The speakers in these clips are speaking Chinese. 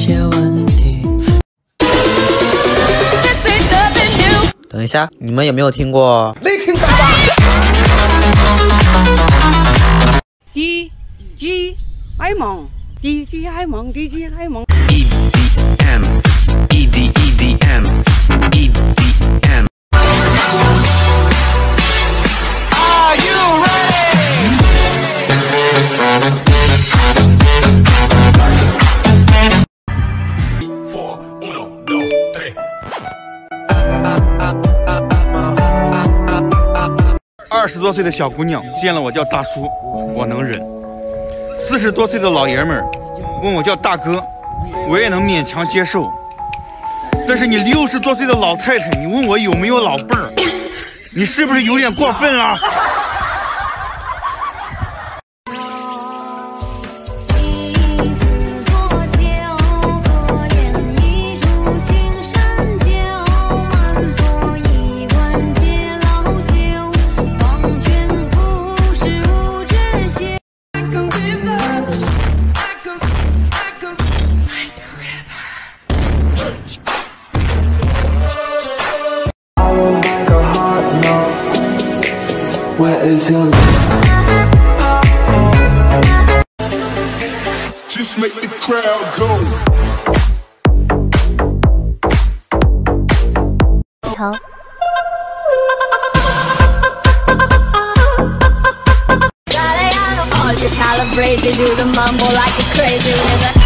些问题。等一下，你们有没有听过？没听过吧？D G I 梦，D G I 梦，D G I 梦。E D M E D 十多岁的小姑娘见了我叫大叔，我能忍；四十多岁的老爷们儿问我叫大哥，我也能勉强接受。但是你六十多岁的老太太，你问我有没有老伴儿，你是不是有点过分啊？？Where is your love? Just make the crowd go. 头。Calibrated, do the mumble like a crazy with a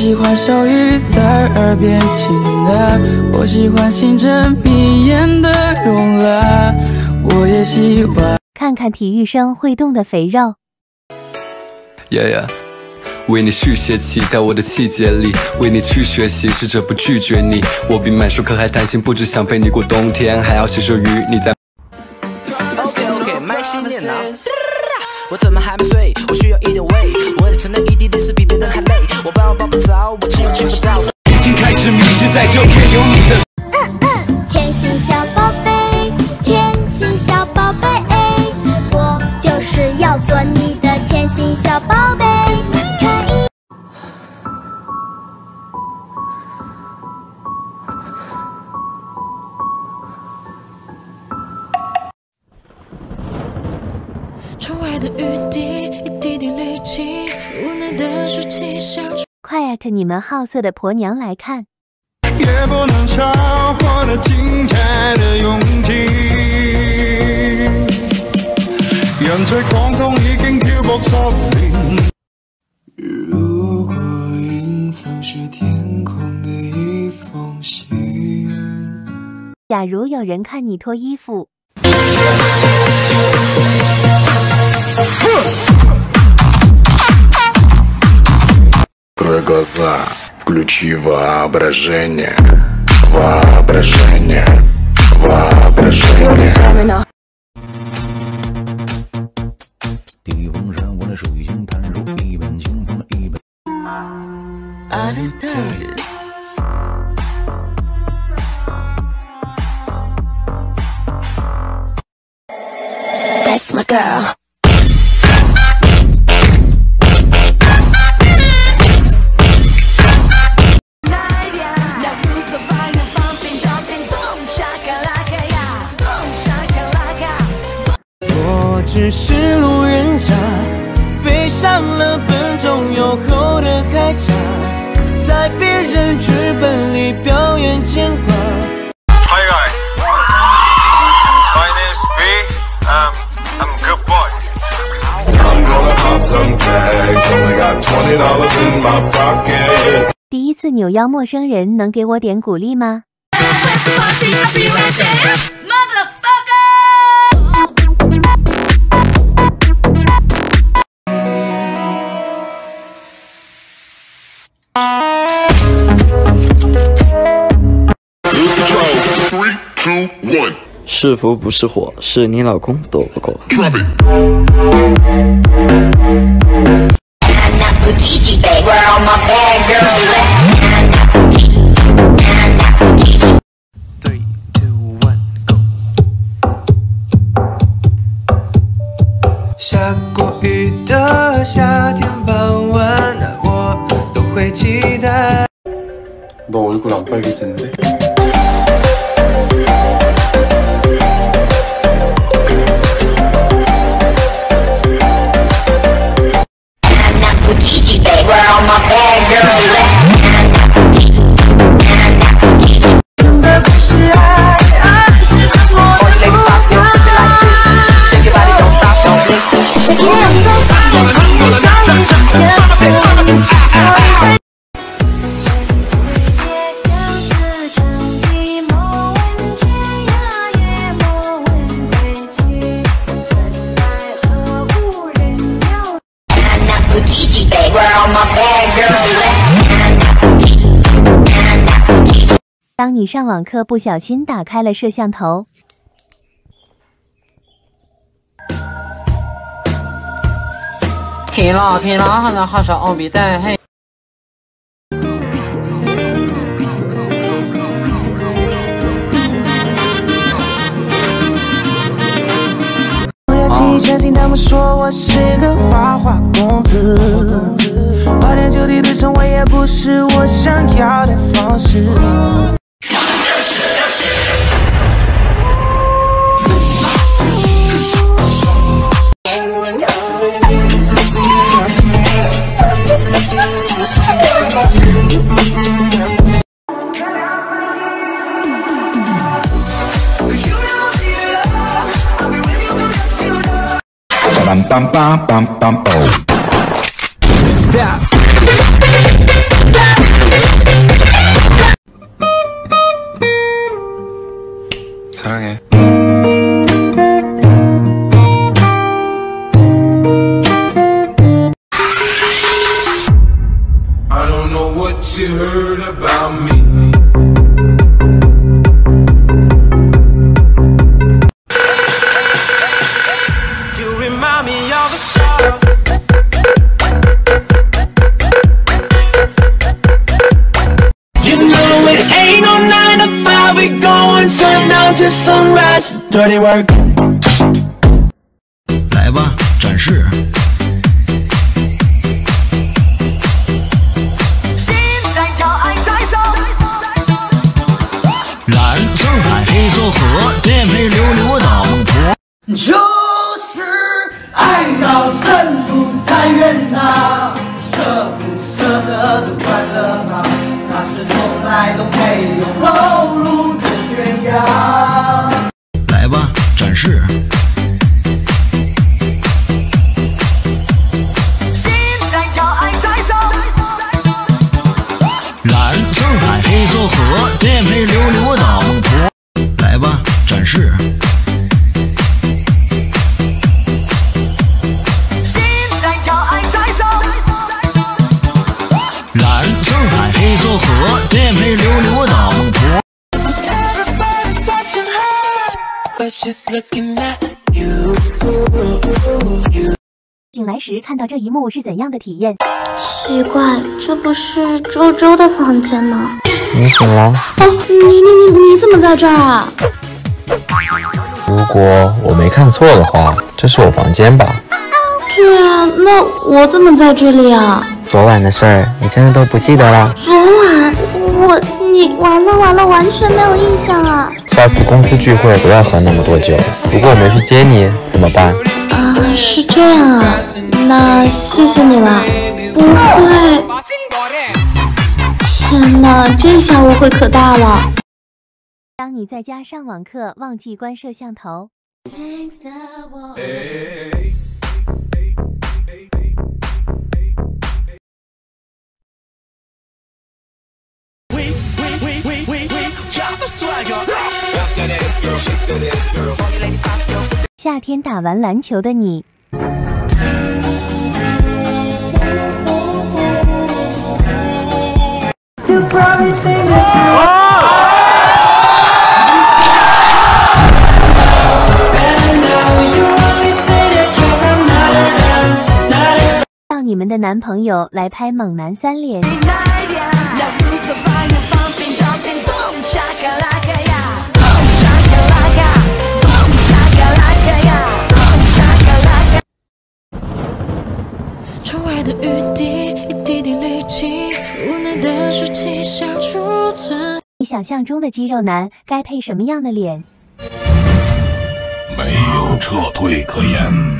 喜欢小雨在耳边轻的，我喜欢清晨迷眼的慵懒，我也喜欢。看看体育生会动的肥肉。Yeah yeah，为你续写起，在我的气节里，为你去学习，试着不拒绝你。我比满舒克还贪心，不只想陪你过冬天，还要携手与你在。OK OK，卖心电脑。我怎么还没睡？我需要一点胃，为了承担一滴点是比。我抱抱不着，我亲又亲不到。已经开始迷失在这片有你的。嗯嗯，天心小宝贝，天心小宝贝，我就是要做你的天心小宝贝。看一。窗外的雨滴一滴滴累积。快艾特你们好色的婆娘来看。也不能超过了今天的勇气。人在廣東已經漂泊十年。如果是天空的一封信。假如有人看你脱衣服。Открой глаза, включи воображение. Воображение, воображение. Алетаю my girl. 次扭腰陌生人，能给我点鼓励吗.是福不是祸，是你老公躲不过。 Drop it. Boutique, babe. Where all my bad girls at? Three, two, one, go。下过雨的夏天傍晚，我都会期待。 너 얼굴 안 빨개지는데? 当你上网课不小心打开了摄像头，天啦天啦，还能好少昂比蛋嘿。我要轻易相信他们说我是个花花公子，花天酒地的生活也不是我想要的方式。Bam bam bam bam bam. Stop. Dirty work. 来吧，展示。蓝上海黑色河，颠沛流离我的孟婆。就是爱到深处才怨他，舍不舍得都快乐吧？他是从来都没有露露的悬崖。But she's looking at you. 醒来时看到这一幕是怎样的体验？奇怪，这不是周周的房间吗？你醒了？哦，你你你你怎么在这儿啊？如果我没看错的话，这是我房间吧？对啊，那我怎么在这里啊？昨晚的事儿你真的都不记得了？昨晚我你完了完了，完全没有印象啊！下次公司聚会不要喝那么多酒。如果我没去接你怎么办？啊，是这样啊，那谢谢你了。不会，天哪，这下误会可大了。当你在家上网课忘记关摄像头，夏天打完篮球的你，当你们的男朋友来拍猛男三连。想象中的肌肉男该配什么样的脸？没有撤退可言。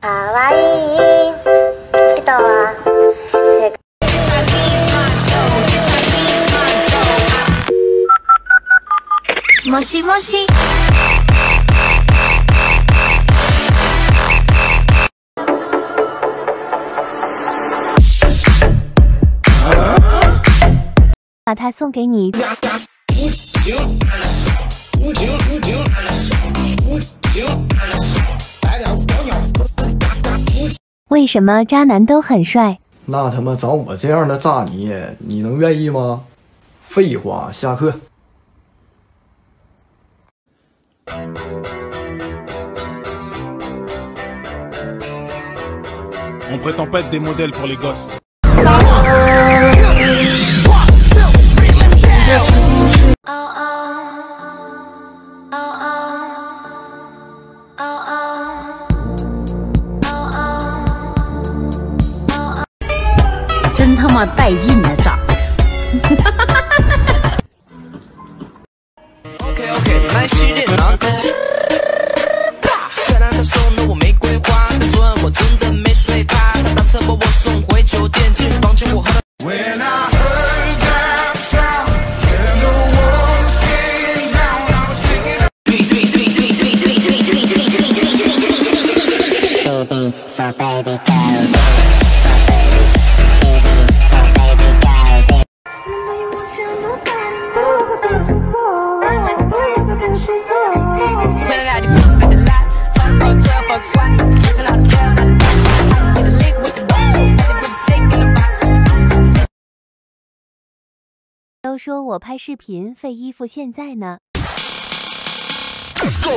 かわいい人はもしもし 把它送给你。为什么渣男都很帅？那他妈找我这样的渣你，你能愿意吗？废话，下课。On prétend pas être des modèles pour les gosses. “带劲我拍视频费衣服，现在呢？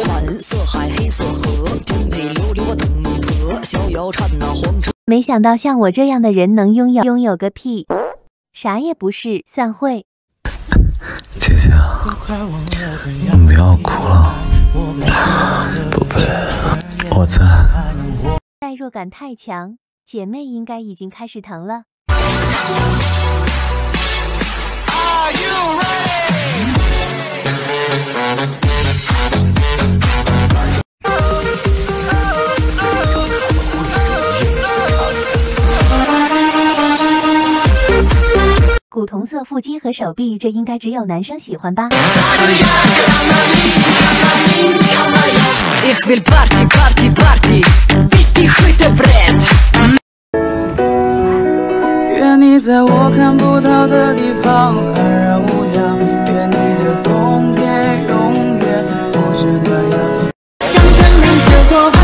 蓝色海，黑色河，颠沛流离我等客，逍遥刹那黄尘。没想到像我这样的人能拥有，拥有个屁，啥也不是。散会。姐姐，你不要哭了，宝贝，我在。代入感太强，姐妹应该已经开始疼了。古铜色腹肌和手臂，这应该只有男生喜欢吧？Ich will Party, Party, Party, bis die Hütte brennt. 你在我看不到的地方安然无恙，愿你的冬天永远不是暖阳。想证明这过河，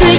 对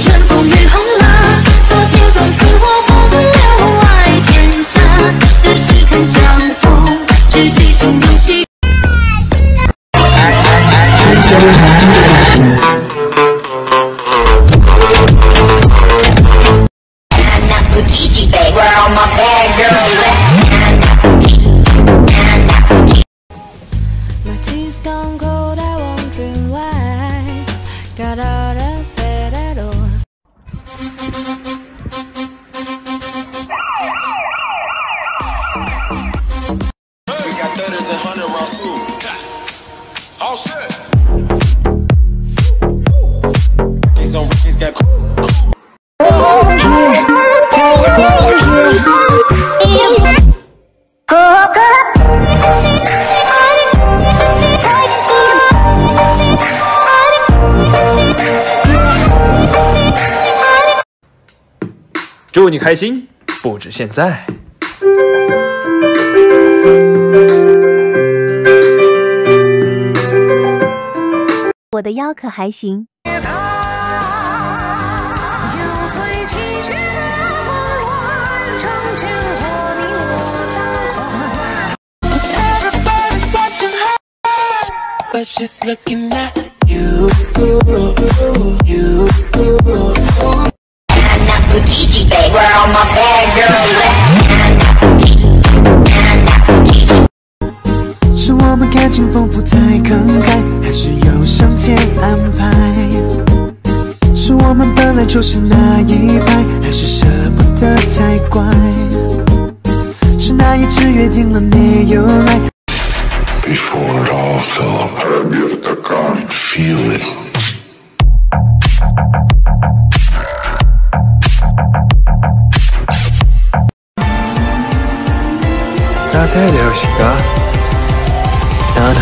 祝你开心，不止现在。我的腰可还行。But she's looking at you, you. Where all my bad girl left 是我们感情丰富太慷慨，还是有上天安排？是我们本来就是那一派，还是舍不得太乖？是那一次约定了没有来？Before it all fell apart, give it a God, feel it. 따스해야 돼요, 씨가. 나나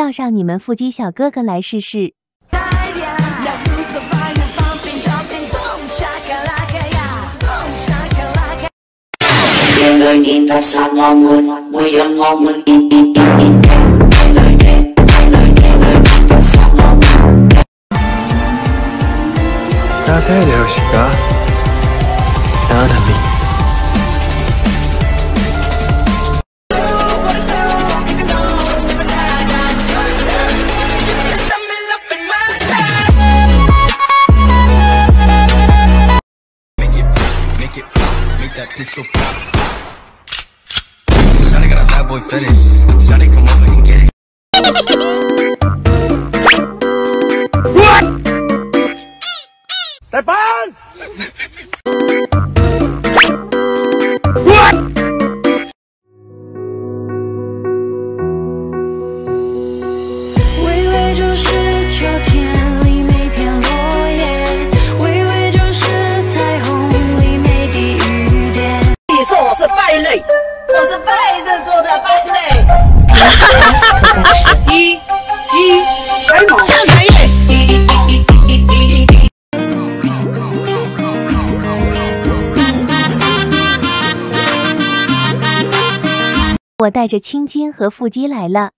叫上你们腹肌小哥哥来试试。大声点，有谁？Make it pop, make that pistol pop. Shawty got a bad boy fetish. Shawty come over and get it. Stefan! 微 我带着青筋和腹肌来了。